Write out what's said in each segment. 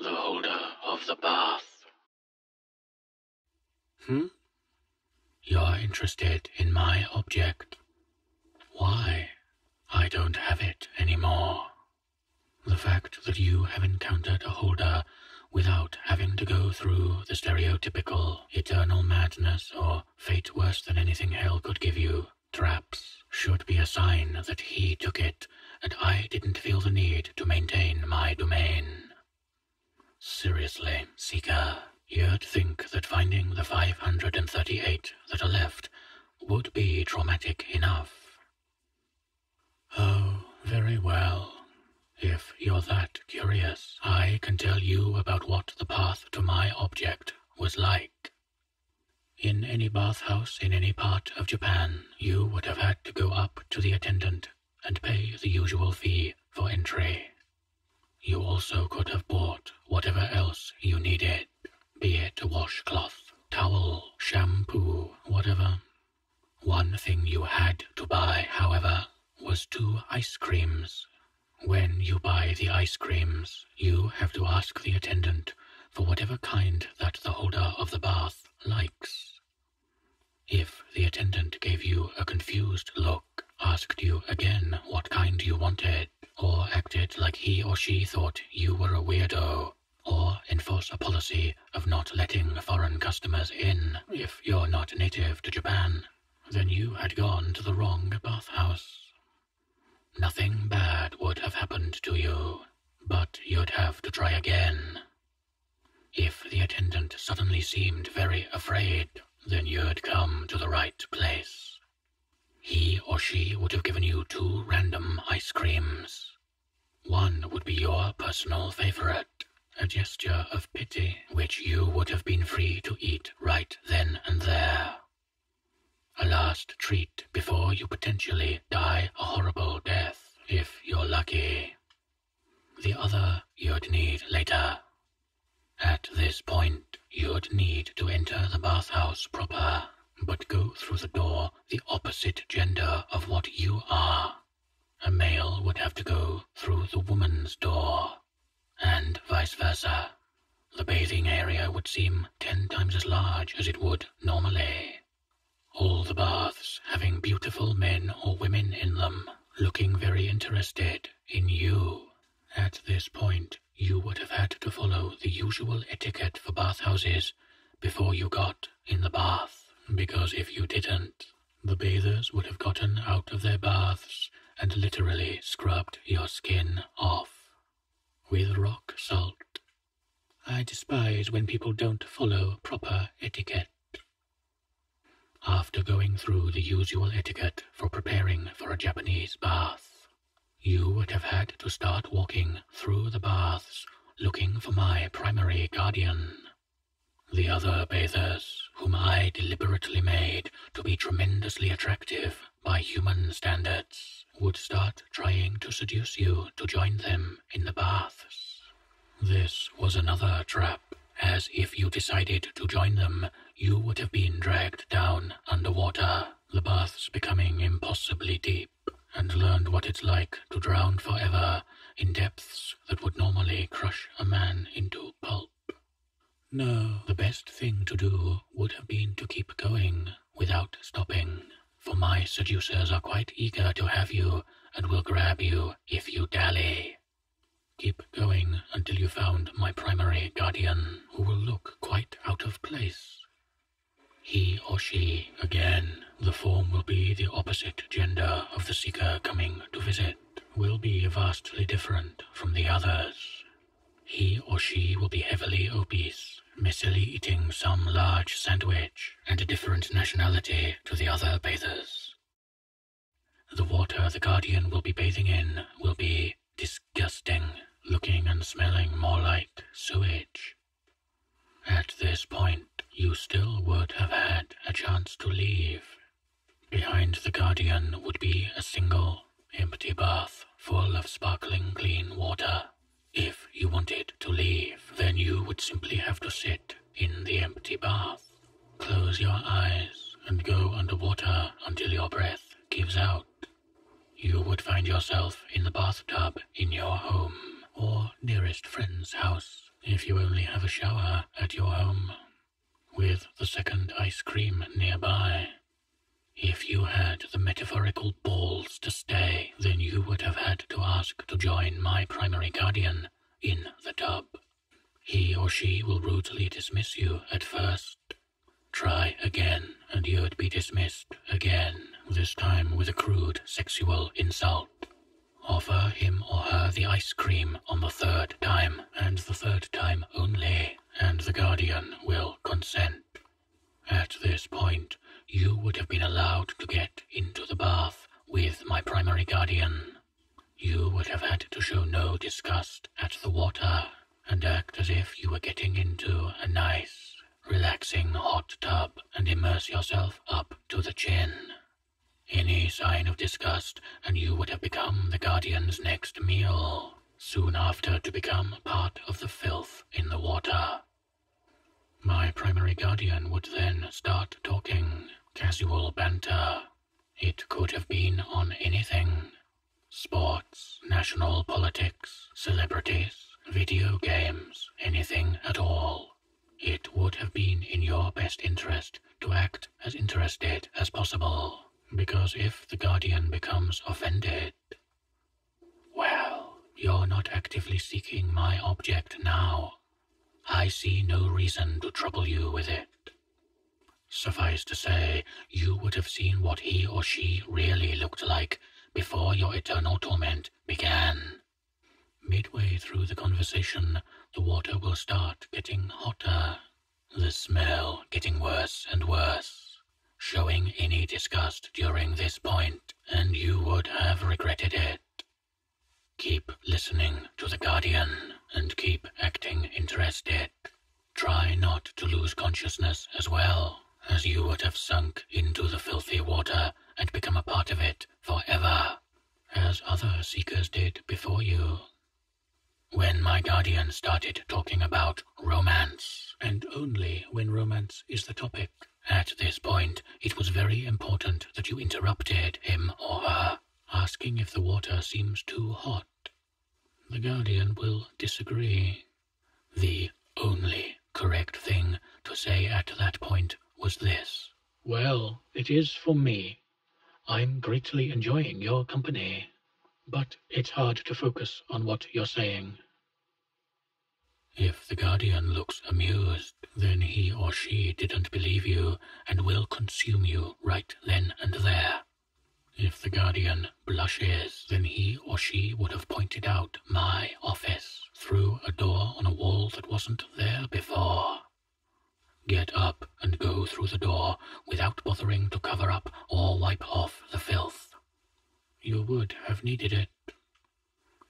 the holder of the bath. Hmm? You're interested in my object. Why? I don't have it anymore. The fact that you have encountered a holder without having to go through the stereotypical eternal madness or fate worse than anything hell could give you traps should be a sign that he took it and I didn't feel the need to maintain my domain. Seriously, Seeker, you'd think that finding the 538 that are left would be traumatic enough. Oh, very well. If you're that curious, I can tell you about what the path to my object was like. In any bathhouse in any part of Japan, you would have had to go up to the attendant and pay the usual fee for entry. You also could have bought whatever else you needed, be it a washcloth, towel, shampoo, whatever. One thing you had to buy, however, was two ice creams. When you buy the ice creams, you have to ask the attendant for whatever kind that the holder of the bath likes. If the attendant gave you a confused look, asked you again what kind you wanted, or acted like he or she thought you were a weirdo, or enforce a policy of not letting foreign customers in if you're not native to Japan, then you had gone to the wrong bathhouse. Nothing bad would have happened to you, but you'd have to try again. If the attendant suddenly seemed very afraid, then you'd come to the right place. He or she would have given you two random ice creams. One would be your personal favorite, a gesture of pity which you would have been free to eat right then and there. A last treat before you potentially die a horrible death, if you're lucky. The other you'd need later. At this point, you'd need to enter the bathhouse proper, but go through the door the opposite gender of what you are. A male would have to go through the woman's door, and vice versa. The bathing area would seem ten times as large as it would normally. All the baths having beautiful men or women in them, looking very interested in you. At this point, you would have had to follow the usual etiquette for bathhouses before you got in the bath, because if you didn't, the bathers would have gotten out of their baths and literally scrubbed your skin off with rock salt. I despise when people don't follow proper etiquette. After going through the usual etiquette for preparing for a Japanese bath, you would have had to start walking through the baths looking for my primary guardian. The other bathers, Deliberately made to be tremendously attractive by human standards, would start trying to seduce you to join them in the baths. This was another trap, as if you decided to join them, you would have been dragged down underwater, the baths becoming impossibly deep, and learned what it's like to drown forever in depths that would normally crush a man into pulp. No, the best thing to do would have been to keep going without stopping, for my seducers are quite eager to have you and will grab you if you dally. Keep going until you found my primary guardian, who will look quite out of place. He or she, again, the form will be the opposite gender of the seeker coming to visit, will be vastly different from the others. He or she will be heavily obese, messily eating some large sandwich, and a different nationality to the other bathers. The water the guardian will be bathing in will be disgusting, looking and smelling more like sewage. At this point, you still would have had a chance to leave. Behind the guardian would be a single, empty bath full of sparkling clean water. If you wanted to leave, then you would simply have to sit in the empty bath, close your eyes, and go underwater until your breath gives out. You would find yourself in the bathtub in your home or nearest friend's house, If you only have a shower at your home, with the second ice cream nearby. If you had the metaphorical balls to stay, then you would have had ask to join my primary guardian in the tub. He or she will rudely dismiss you at first. Try again, and you'd be dismissed again, this time with a crude sexual insult. Offer him or her the ice cream on the third time, and the third time only, and the guardian will consent. At this point, you would have been allowed to get into the bath with my primary guardian. You would have had to show no disgust at the water and act as if you were getting into a nice, relaxing hot tub and immerse yourself up to the chin. Any sign of disgust, and you would have become the guardian's next meal, soon after to become part of the filth in the water. My primary guardian would then start talking, casual banter. It could have been on anything sports, national politics, celebrities, video games, anything at all. It would have been in your best interest to act as interested as possible, because if the guardian becomes offended, well, you're not actively seeking my object now. I see no reason to trouble you with it. Suffice to say, you would have seen what he or she really looked like before your eternal torment began. Midway through the conversation, the water will start getting hotter, the smell getting worse and worse. Showing any disgust during this point, and you would have regretted it. Keep listening to the Guardian and keep acting interested. Try not to lose consciousness as well, as you would have sunk into the filthy water and become a part of it forever, as other seekers did before you. When my guardian started talking about romance, and only when romance is the topic, at this point it was very important that you interrupted him or her, asking if the water seems too hot. The guardian will disagree. The only correct thing to say at that point was this. Well, it is for me. I'm greatly enjoying your company, but it's hard to focus on what you're saying. If the guardian looks amused, then he or she didn't believe you and will consume you right then and there. If the guardian blushes, then he or she would have pointed out my office through a door on a wall that wasn't there before. Get up and go through the door without bothering to cover up or wipe off the filth. You would have needed it.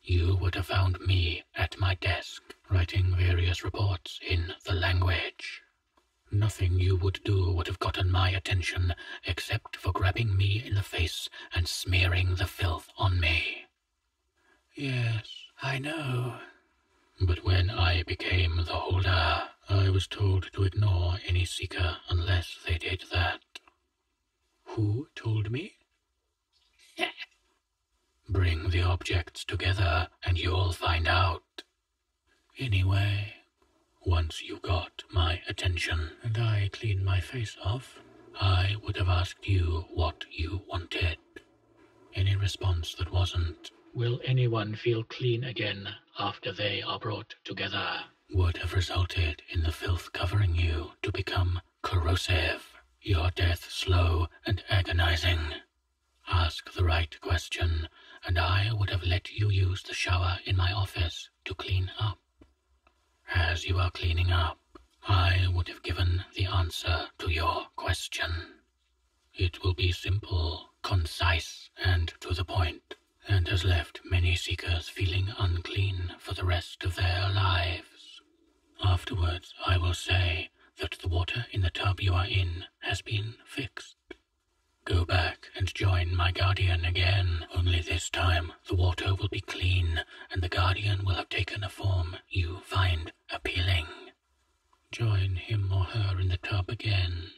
You would have found me at my desk, writing various reports in the language. Nothing you would do would have gotten my attention except for grabbing me in the face and smearing the filth on me. Yes, I know. But when I became the holder, I was told to ignore any seeker unless they did that. Who told me? Bring the objects together and you'll find out. Anyway, once you got my attention and I cleaned my face off, I would have asked you what you wanted. Any response that wasn't, will anyone feel clean again after they are brought together, would have resulted in the filth covering you to become corrosive, your death slow and agonizing. Ask the right question, and I would have let you use the shower in my office to clean up. As you are cleaning up, I would have given the answer to your question. It will be simple, concise, and to the point, and has left many seekers feeling unclean for the rest of their lives. Afterwards, I will say that the water in the tub you are in has been fixed. Go back and join my guardian again, only this time the water will be clean and the guardian will have taken a form you find appealing. Join him or her in the tub again.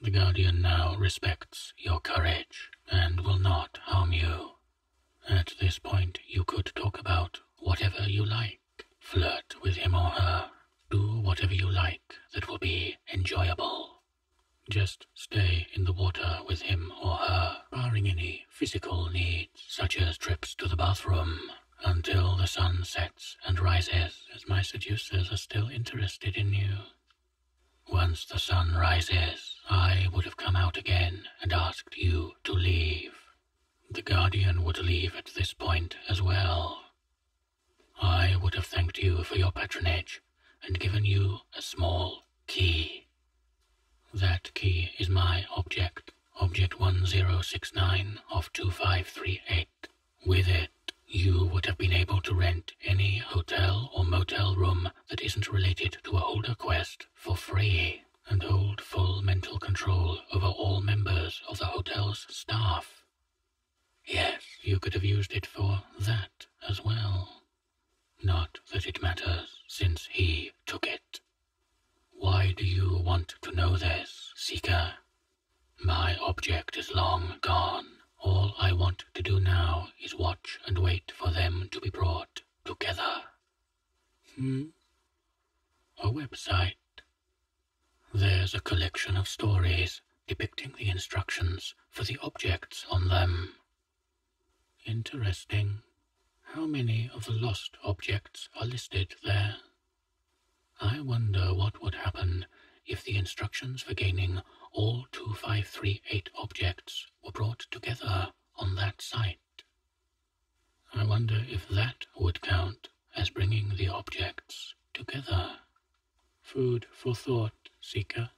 The guardian now respects your courage and will not harm you. At this point, you could talk about whatever you like. Flirt with him or her. Do whatever you like that will be enjoyable. Just stay in the water with him or her, barring any physical needs, such as trips to the bathroom, until the sun sets and rises, as my seducers are still interested in you. Once the sun rises, I would have come out again and asked you to leave. The Guardian would leave at this point as well. I would have thanked you for your patronage and given you a small key. That key is my object, Object 1069 of 2538. With it, you would have been able to rent any hotel or motel room that isn't related to a holder quest for free and hold full mental control over all members of the hotel's staff. Yes, you could have used it for that as well. Not that it matters, since he took it. Why do you want to know this, Seeker? My object is long gone. All I want to do now is watch and wait for them to be brought together. Hmm? A website. There's a collection of stories depicting the instructions for the objects on them. Interesting. How many of the lost objects are listed there? I wonder what would happen if the instructions for gaining all 2538 objects were brought together on that site. I wonder if that would count as bringing the objects together. Food for thought, Seeker.